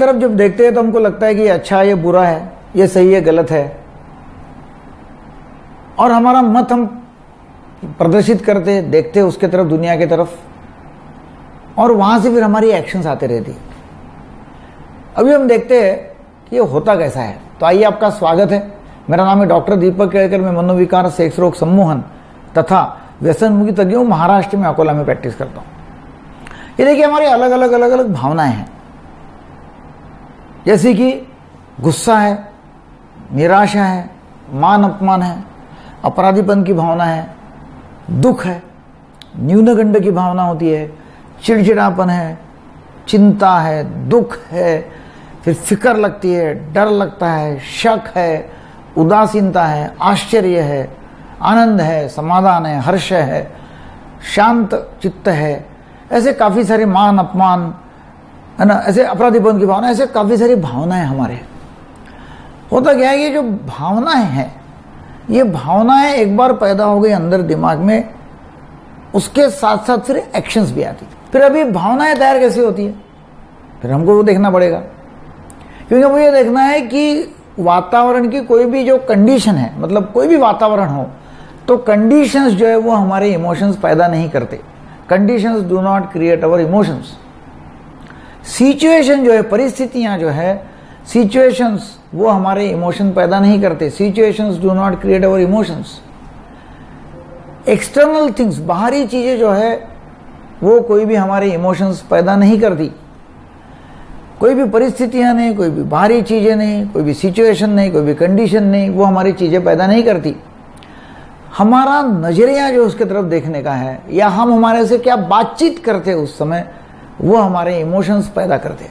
तरफ़ जब देखते हैं तो हमको लगता है कि अच्छा है, ये बुरा है, ये सही है, गलत है। और हमारा मत हम प्रदर्शित करते, देखते उसके तरफ़, दुनिया की तरफ़। और वहाँ से फिर हमारी एक्शंस आते रहती अभी हम देखते हैं कि ये होता कैसा है। तो आइए आपका स्वागत है। मेरा नाम है डॉक्टर दीपक केड़कर मैं मनोविकार सेक्स रोग सम्मोहन तथा व्यसन मुक्ति तज्ञों महाराष्ट्र में अकोला में प्रैक्टिस करता हूँ। ये देखिए, हमारी अलग अलग अलग अलग भावनाएँ हैं। जैसे कि गुस्सा है, निराशा है, मान अपमान है, अपराधीपन की भावना है, दुख है, न्यूनगंड की भावना होती है, चिड़चिड़ापन है, चिंता है, दुख है फिर फ़िक्र लगती है, डर लगता है, शक है, उदासीनता है, आश्चर्य है, आनंद है, समाधान है, हर्ष है, शांत चित्त है। ऐसे काफ़ी सारे मान, अपमान, है ना, ऐसे अपराधी अपराधीपन की भावना, ऐसे काफ़ी सारी भावनाएँ हमारे। होता क्या है, ये जो भावनाएँ हैं, ये भावनाएँ एक बार पैदा हो गई अंदर दिमाग में, उसके साथ साथ फिर एक्शंस भी आती। फिर अभी भावनाएँ तैयार कैसे होती है? फिर हमको वो देखना पड़ेगा। क्योंकि ये देखना है कि वातावरण की कोई भी जो कंडीशन है मतलब कोई भी वातावरण हो तो कंडीशंस जो है वो हमारे इमोशंस पैदा नहीं करते। Conditions do not create our emotions situation जो है, परिस्थितियाँ जो है सिचुएशंस वो हमारे इमोशन पैदा नहीं करते। Situations do not create our emotions external things बाहरी चीज़ें जो है, वो कोई भी हमारे इमोशंस पैदा नहीं करती। कोई भी परिस्थितियाँ नहीं, कोई भी बाहरी चीज़ें नहीं, कोई भी सिचुएशन नहीं, कोई भी कंडीशन नहीं, वो हमारी चीज़ें पैदा नहीं करती। हमारा नज़रिया जो उसके तरफ़ देखने का है, या हम हमारे से क्या बातचीत करते उस समय, वो हमारे इमोशंस पैदा करते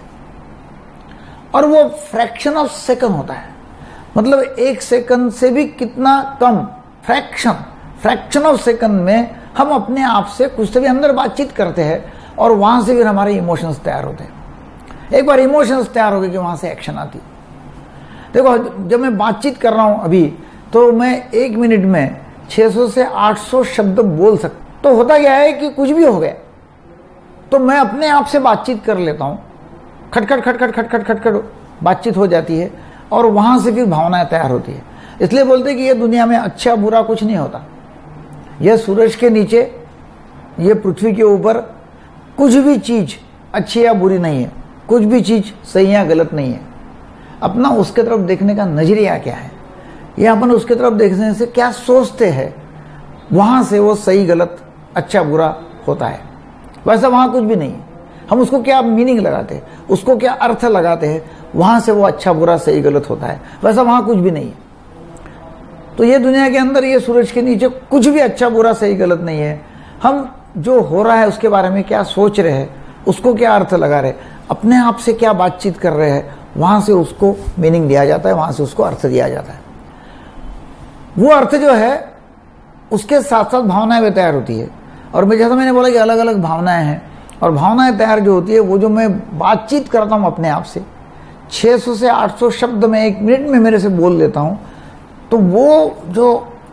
और वो फ्रैक्शन ऑफ़ सेकंड होता है। मतलब एक सेकंड से भी कितना कम फ्रैक्शन फ्रैक्शन ऑफ़ सेकंड में हम अपने आप से कुछ से भी अंदर बातचीत करते हैं, और वहाँ से फिर हमारे इमोशंस तैयार होते हैं। एक बार इमोशंस तैयार हो गए कि वहाँ से एक्शन आती। देखो, जब मैं बातचीत कर रहा हूँ अभी तो मैं एक मिनट में 600 से 800 शब्द बोल सकता तो होता क्या है कि कुछ भी हो गया। तो मैं अपने आप से बातचीत कर लेता हूँ। खटखट खटखट खटखट खटखट बातचीत हो जाती है और वहाँ से फिर भावनाएँ तैयार होती है। इसलिए बोलते कि ये दुनिया में अच्छा बुरा कुछ नहीं होता। यह सूरज के नीचे, यह पृथ्वी के ऊपर कुछ भी चीज़ अच्छी या बुरी नहीं है। कुछ भी चीज़ सही या गलत नहीं है। अपना उसके तरफ़ देखने का नज़रिया क्या है? या अपन उसके तरफ़ देखने से क्या सोचते हैं? वहाँ से वो सही, गलत अच्छा बुरा होता है। वैसा वहाँ कुछ भी नहीं है। हम उसको क्या मीनिंग लगाते हैं? उसको क्या अर्थ लगाते हैं? वहाँ से वो अच्छा बुरा, सही, गलत होता है। वैसा वहाँ कुछ भी नहीं है। तो ये दुनिया के अंदर, ये सूरज के नीचे कुछ भी अच्छा बुरा, सही, गलत नहीं है। हम जो हो रहा है उसके बारे में क्या सोच रहे हैं, उसको क्या अर्थ लगा रहे अपने आप से क्या बातचीत कर रहे हैं, वहाँ से उसको मीनिंग दिया जाता है, वहाँ से उसको अर्थ दिया जाता है। वो अर्थ जो है, उसके साथ साथ भावनाएँ भी तैयार होती है। और मैं जैसा मैंने बोला कि अलग अलग भावनाएँ हैं, और भावनाएँ तैयार जो होती है, वो जो मैं बातचीत करता हूँ अपने आप से 600 से 800 शब्द में एक मिनट में मेरे से बोल लेता हूँ तो वो जो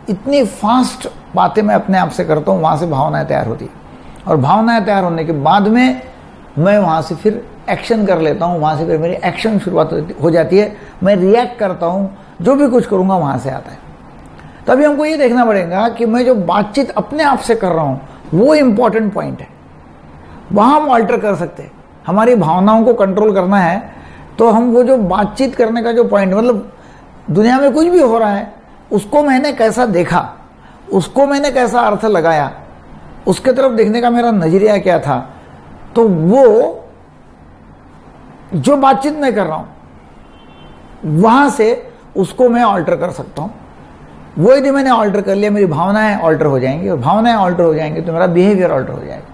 इतनी फास्ट बातें मैं अपने आप से करता हूँ, वहाँ से भावनाएँ तैयार होती है। और भावनाएँ तैयार होने के बाद में मैं वहाँ से फिर एक्शन कर लेता हूँ, वहाँ से फिर मेरी एक्शन शुरुआत हो जाती है मैं रिएक्ट करता हूँ, जो भी कुछ करूँगा वहाँ से आता है। तभी हमको ये देखना पड़ेगा कि मैं जो बातचीत अपने आप से कर रहा हूँ, वो इंपॉर्टेंट पॉइंट है। वहाँ हम ऑल्टर कर सकते हैं। हमारी भावनाओं को कंट्रोल करना है तो हम वो जो बातचीत करने का जो पॉइंट मतलब दुनिया में कुछ भी हो रहा है, उसको मैंने कैसा देखा, उसको मैंने कैसा अर्थ लगाया, उसके तरफ़ देखने का मेरा नज़रिया क्या था तो वो जो बातचीत मैं कर रहा हूँ, वहाँ से उसको मैं ऑल्टर कर सकता हूँ। वो यदि मैंने ऑल्टर कर लिया, मेरी भावनाएँ ऑल्टर हो जाएँगी, और भावनाएँ ऑल्टर हो जाएँगी तो मेरा बिहेवियर ऑल्टर हो जाएगा।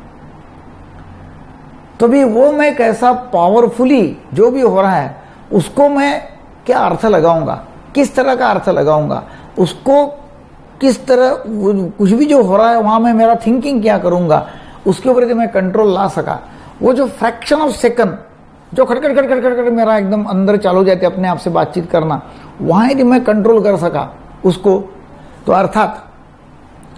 तो भी वो मैं कैसा पावरफुली जो भी हो रहा है, उसको मैं क्या अर्थ लगाऊँगा, किस तरह का अर्थ लगाऊँगा, उसको किस तरह, कुछ भी जो हो रहा है, वहाँ मैं मेरा थिंकिंग क्या करूँगा उसके ऊपर यदि मैं कंट्रोल ला सका, वो जो फ्रैक्शन ऑफ़ सेकंड जो खटखट खटखट खटखट मेरा एकदम अंदर चालू जाते अपने आप से बातचीत करना, वहाँ यदि मैं कंट्रोल कर सका उसको तो अर्थात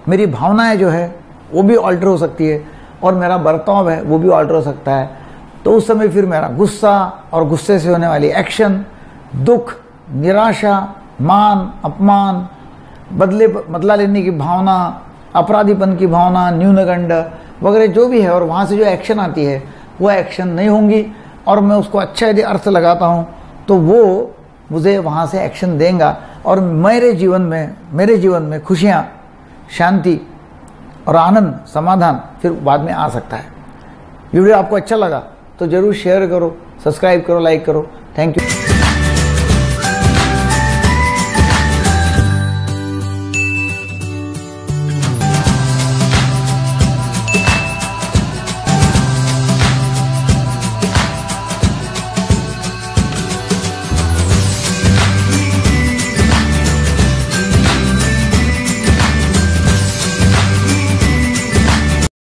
मेरी भावनाएँ जो है, वो भी ऑल्टर हो सकती है और मेरा बर्ताव है, वो भी ऑल्टर हो सकता है। तो उस समय फिर मेरा गुस्सा और गुस्से से होने वाली एक्शन दुख, निराशा, मान, अपमान, बदले, बदला लेने की भावना, अपराधीपन की भावना, न्यूनगंड वगैरह जो भी है और वहाँ से जो एक्शन आती है, वो एक्शन नहीं होंगी। और मैं उसको अच्छा यदि अर्थ लगाता हूँ तो वो मुझे वहाँ से एक्शन देगा। और मेरे जीवन में, मेरे जीवन में खुशियाँ, शांति और आनंद, समाधान फिर बाद में आ सकता है। वीडियो आपको अच्छा लगा तो ज़रूर शेयर करो सब्सक्राइब करो लाइक करो। Thank you